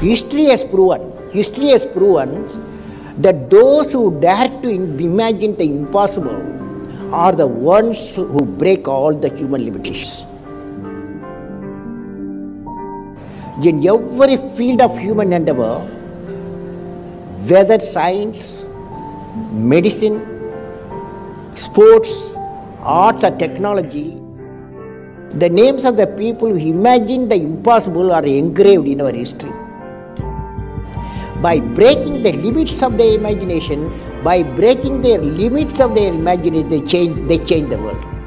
History has proven, history has proven that those who dare to imagine the impossible are the ones who break all the human limitations. In every field of human endeavor, whether science, medicine, sports, arts, or technology, the names of the people who imagined the impossible are engraved in our history. By breaking the limits of their imagination, by breaking their limits of their imagination, they change, they change the world.